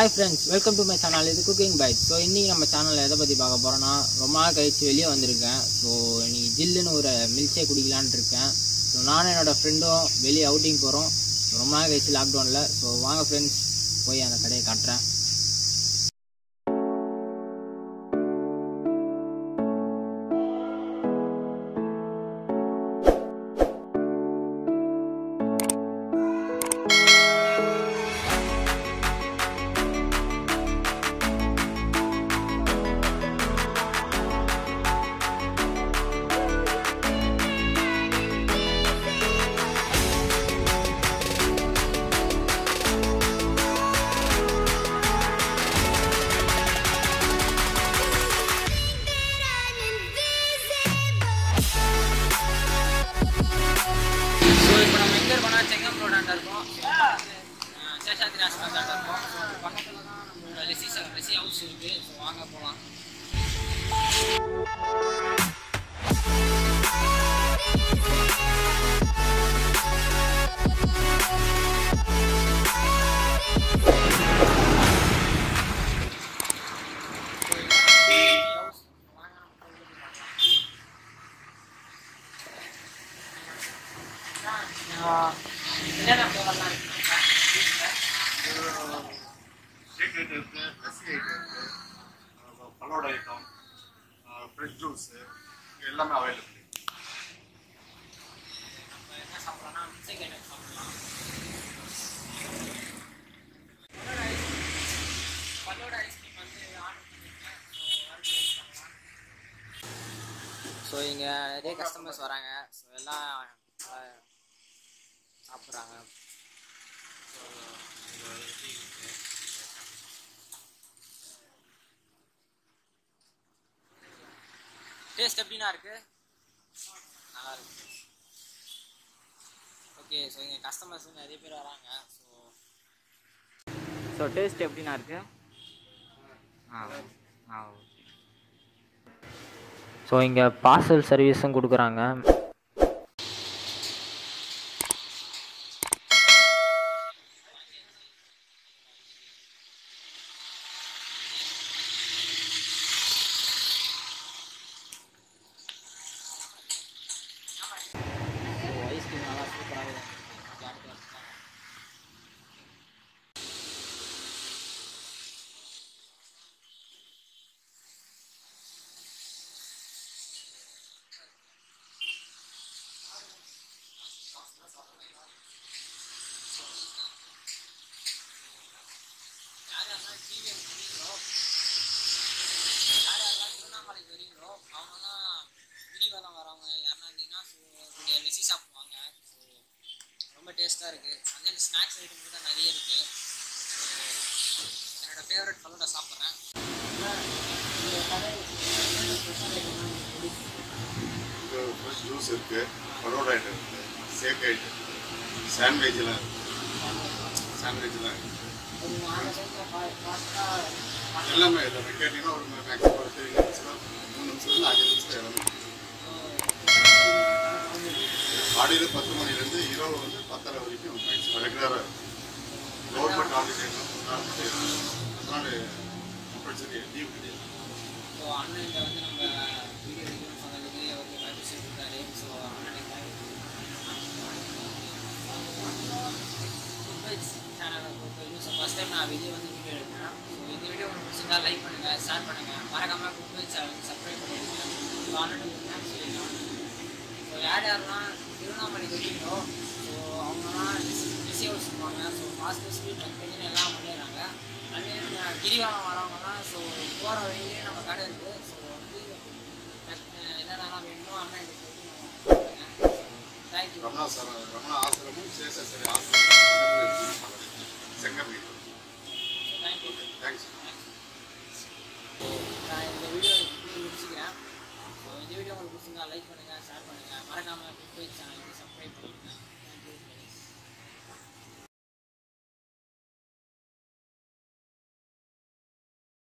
Hi friends welcome to my channel இது cooking bike so இன்றைக்கி நம்ம சேனலில் எதை பற்றி பார்க்க போகிறோன்னா ரொம்ப நாள் கழிச்சு வெளியே வந்திருக்கேன். ஸோ இன்றைக்கி ஜில்லுன்னு ஒரு மில்க் ஷேக் குடிக்கலான்னு இருக்கேன். ஸோ நானும் என்னோடய ஃப்ரெண்டும் வெளியே அவுட்டிங் போகிறோம் ரொம்ப நாள் கழிச்சு லாக்டவுனில் ஸோ வாங்க ஃப்ரெண்ட்ஸ் போய் அந்த கடையை காட்டுறேன். சேஷாத்ரி ஹாஸ்பிட்டல் இருக்கும் பக்கத்தில் தான் நம்மளோட லெசி லெசி ஹவுஸ் இருக்குது ஸோ வாங்க போகலாம் ஷேக் ஐட்டம் இருக்கு லஸ்ஸி ஐட்டம் பலோட ஐட்டம் ஃப்ரெஷ் ஜூஸு எல்லாமே அவைலபிள் என்ன சாப்பிடலாம் வந்து ஸோ இங்கே நிறைய கஸ்டமர்ஸ் வராங்க. ஸோ எல்லாம் சாப்பிட்றாங்க. ஸோ டேஸ்ட் எப்படிண்ணா இருக்கு? நல்லா இருக்கு. ஓகே ஸோ இங்கே கஸ்டமர்ஸ் நிறைய பேர் வராங்க ஸோ ஸோ டேஸ்ட் எப்படிண்ணா இருக்கு? ஆ ஆ ஓகே ஸோ இங்கே பார்சல் சர்வீஸும் கொடுக்குறாங்க. மாதிரி ஸ்நாக்ஸ் ஐட்டம் கூட நிறைய இருக்குது என்னோட ஃபேவரட் ஃபலோட சாப்பிட்றேன். ஃப்ரெஷ் ஜூஸ் இருக்கு. பரோடா ஐட்டம் இருக்கு. ஷேக் ஐட்டம் சாண்ட்விச்லாம் சாண்ட்விச்லாம் இருக்கு. எல்லாமே எல்லாமே கேட்டீங்கன்னா ஒரு மேக்ஸிமம் ஒரு த்ரீ நிமிஷம் மூணு நிமிஷத்துல அஞ்சு நிமிஷம் எல்லாமே காலையில் பத்து மணிலேருந்து இரவு வந்து பத்தரை வரைக்கும் மேக்ஸிமம் ரெகுலராக கவர்மெண்ட் ஹாலிடே அதனால கம்பல்சரி லீவ் கிடையாது ஸோ அண்ணன் வந்து நம்ம வீடியோ எடுக்கணும்னு சொன்னதுக்கு அவருக்கு பர்மிஷன் கொடுத்தாரு ஸோ அண்ணனுக்கு சேனலை பொறுத்த வரைக்கும் ஸோ ஃபஸ்ட் டைம் நான் வெளியே வந்து வீடியோ எடுக்கிறேன் ஸோ இந்த வீடியோ உங்களுக்கு பிடிச்சிருந்தா லைக் பண்ணுங்கள் ஷேர் பண்ணுங்கள் மறக்காமல் குக் சேனலுக்கு சப்ஸ்கிரைப் பண்ணிடுங்க ஸோ அண்ணனுக்கு தேங்க்ஸ் சொல்லிடலாம் ஸோ யார் யாரெல்லாம் பண்ணுவாங்க ஸோ மாஸ்டர்ஸ்க்கு டெக்னீஷியன் எல்லாம் பண்ணிடுறாங்க. அண்ட் கிரிவாரம் வரவங்கன்னா ஸோ போகிற வழியிலே நம்ம கடை இருக்குது ஸோ வந்து என்னென்னலாம் வேணுமோ அண்ணன் எனக்கு thank you Ramana sir Ramana ஆசிரமும் Seshachari ஆசிரமும். செங்கம்பேடு தேங்க்யூ தேங்க்ஸ் நான் இந்த வீடியோ முடிச்சுக்கிறேன். ஸோ இந்த வீடியோ உங்களுக்கு பிடிச்சிருந்தா லைக் பண்ணுங்கள் ஷேர் பண்ணுங்கள் மறக்காமல் போய் சேனலுக்கு சப்ஸ்கிரைப் பண்ணி